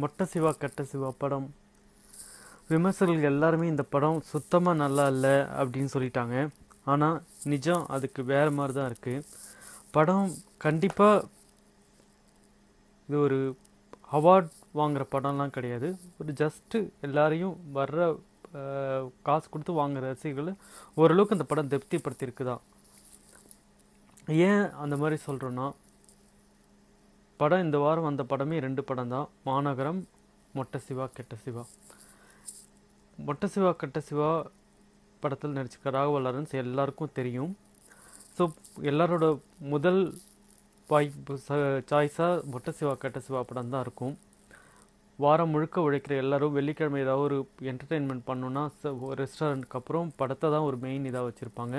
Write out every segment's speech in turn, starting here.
மொட்டை சிவா கெட்ட சிவா படம். விமர்சகர்கள் எல்லாருமே இந்த படம் சுத்தமாக நல்லா இல்லை அப்படின்னு சொல்லிட்டாங்க. ஆனால் நிஜம் அதுக்கு வேறு மாதிரி தான் இருக்குது படம் கண்டிப்பாக இது ஒரு அவார்ட் வாங்குகிற படம்லாம் கிடையாது. ஒரு ஜஸ்ட்டு எல்லாரையும் வர்ற காசு கொடுத்து வாங்குகிற ரசிகர்களை ஓரளவுக்கு அந்த படம் திருப்திப்படுத்தியிருக்குதான். ஏன் அந்த மாதிரி சொல்கிறோன்னா படம் இந்த வாரம் வந்த படமே ரெண்டு படம் தான். மாநகரம் மொட்டை சிவா கெட்ட சிவா மொட்டை சிவா கெட்ட சிவா படத்தில் நடிச்சிருக்க ராகவ லாரன்ஸ் எல்லாருக்கும் தெரியும். ஸோ எல்லாரோட முதல் வாய்ப்பு சாய்ஸாக மொட்டை சிவா கெட்ட சிவா படம் தான் இருக்கும். வாரம் முழுக்க உழைக்கிற எல்லாரும் வெள்ளிக்கிழமை ஏதாவது ஒரு என்டர்டெயின்மெண்ட் பண்ணணுன்னா ரெஸ்டாரண்ட்டுக்கு அப்புறம் படத்தை தான் ஒரு மெயின் இதாக வச்சுருப்பாங்க.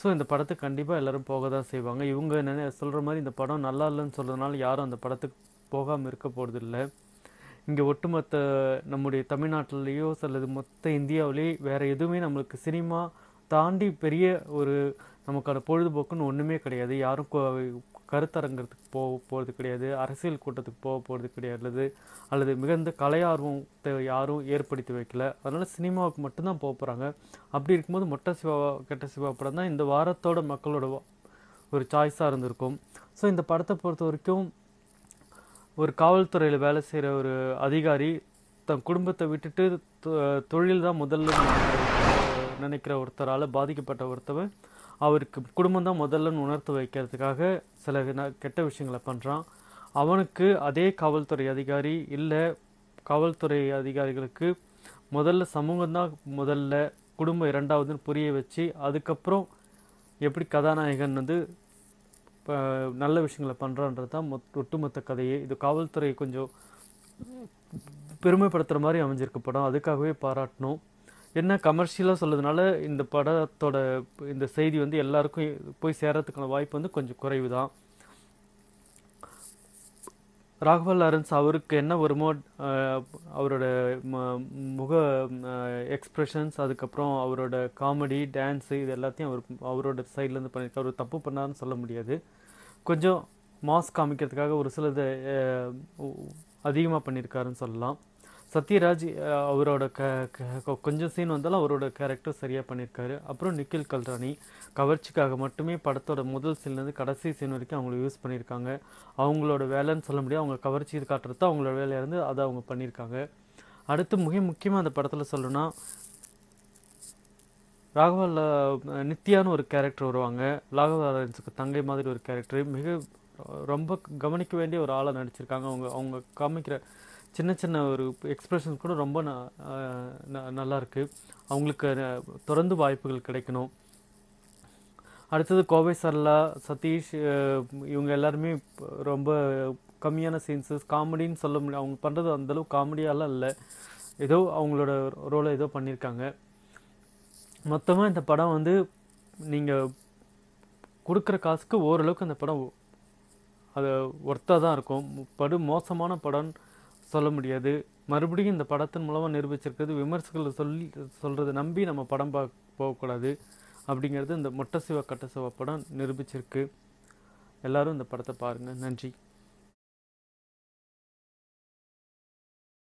ஸோ இந்த படத்துக்கு கண்டிப்பாக எல்லாரும் போக தான் செய்வாங்க. இவங்க என்ன சொல்கிற மாதிரி இந்த படம் நல்லா இல்லைன்னு சொல்கிறதுனால யாரும் அந்த படத்துக்கு போகாமல் இருக்க போகிறதில்ல இங்கே ஒட்டுமொத்த நம்முடைய தமிழ்நாட்டிலேயோ அல்லது மொத்த இந்தியாவிலேயே வேறு எதுவுமே நம்மளுக்கு சினிமா தாண்டி பெரிய ஒரு நமக்கான பொழுதுபோக்குன்னு ஒன்றுமே கிடையாது. யாரும் கொ- கருத்தரங்கத்துக்கு போக போகிறது கிடையாது. அரசியல் கூட்டத்துக்கு போக போகிறது கிடையாது. அல்லது மிகுந்த கலையார்வத்தை யாரும் ஏற்படுத்தி வைக்கல. அதனால் சினிமாவுக்கு மட்டும்தான் போக போகிறாங்க அப்படி இருக்கும்போது மொட்டை சிவா கெட்ட சிவா படம் தான் இந்த வாரத்தோட மக்களோட ஒரு சாய்ஸாக இருந்திருக்கும். ஸோ இந்த படத்தை பொறுத்த வரைக்கும் ஒரு காவல்துறையில் வேலை செய்கிற ஒரு அதிகாரி தன் குடும்பத்தை விட்டுட்டு தொ- தொழில் தான் முதல்ல நினைக்கிற- ஒருத்தரால் பாதிக்கப்பட்ட ஒருத்தவன் அவருக்கு குடும்பம் தான் முதல்லன்னு உணர்த்து வைக்கிறதுக்காக சில கெட்ட விஷயங்களை பண்ணுறான் அவனுக்கு அதே காவல்துறை அதிகாரி இல்லை காவல்துறை அதிகாரிகளுக்கு முதல்ல சமூகம்தான் முதல்ல குடும்பம் இரண்டாவதுன்னு புரிய வச்சு அதுக்கப்புறம் எப்படி கதாநாயகன் வந்து இப்போ நல்ல விஷயங்களை பண்ணுறான்றது தான் மொத் ஒட்டுமொத்த கதையே. இது காவல்துறை கொஞ்சம் பெருமைப்படுத்துகிற மாதிரி அமைஞ்சிருக்கு படம். அதுக்காகவே பாராட்டணும். என்ன கமர்ஷியலாக சொல்றதுனால இந்த படத்தோட இந்த செய்தி வந்து எல்லாருக்கும் போய் சேரத்துக்கான வாய்ப்பு வந்து கொஞ்சம் குறைவு தான் ராகவா லாரன்ஸ் அவருக்கு என்ன வருமோ அவரோட ம- முக எக்ஸ்ப்ரெஷன்ஸ் அதுக்கப்புறம் அவரோட காமெடி டான்ஸு இது எல்லாத்தையும் அவர் அவரோட சைட்லேருந்து பண்ணியிருக்காரு அவர் தப்பு பண்ணாருன்னு சொல்ல முடியாது. கொஞ்சம் மாஸ் காமிக்கிறதுக்காக ஒரு சிலது அதிகமாக பண்ணியிருக்காருன்னு சொல்லலாம். சத்யராஜ் அவரோட க கொஞ்சம் சீன் வந்தாலும் அவரோட கேரக்டர் சரியாக பண்ணியிருக்காரு. அப்புறம் நிக்கில் கல்ராணி கவர்ச்சிக்காக மட்டுமே படத்தோட முதல் சீன்லேருந்து கடைசி சீன் வரைக்கும் அவங்கள யூஸ் பண்ணியிருக்காங்க. அவங்களோட வேலைன்னு சொல்ல முடியாது. அவங்க கவர்ச்சி காட்டுறது அவங்களோட வேலையாக இருந்து அதை அவங்க பண்ணியிருக்காங்க. அடுத்து மிக முக்கியமாக அந்த படத்தில் சொல்லணும்னா ராகவா நித்யான்னு ஒரு கேரக்டர் வருவாங்க. ராகவா தங்கை மாதிரி ஒரு கேரக்டர் மிக ரொம்ப கவனிக்க வேண்டிய ஒரு ஆளாக நடிச்சிருக்காங்க. அவங்க அவங்க காமிக்கிற சின்ன சின்ன ஒரு எக்ஸ்ப்ரெஷன்ஸ் கூட ரொம்ப நல்லாயிருக்கு ந- நல்லா அவங்களுக்கு தொடர்ந்து வாய்ப்புகள் கிடைக்கணும். அடுத்தது கோவை சரளா சதீஷ் இவங்க எல்லாருமே ரொம்ப கம்மியான சீன்ஸஸ் காமெடின்னு சொல்ல முடியும் அவங்க பண்ணுறது அந்தளவு காமெடியாலாம் இல்லை. ஏதோ அவங்களோட ரோலை ஏதோ பண்ணியிருக்காங்க மொத்தமாக இந்த படம் வந்து நீங்கள் கொடுக்குற காசுக்கு ஓரளவுக்கு அந்த படம் அது ஒர்த்தாக தான் இருக்கும். படு மோசமான படம் சொல்ல முடியாது. மறுபடியும் இந்த படத்தின் மூலமாக நிரூபிச்சிருக்கிறது விமர்சகர்கள் சொல்லி சொல்கிறத நம்பி நம்ம படம் பார்க்க போகக்கூடாது அப்படிங்கிறது இந்த மொட்டை சிவா கட்ட சிவா படம் நிரூபிச்சிருக்கு. எல்லோரும் இந்த படத்தை பாருங்கள் நன்றி.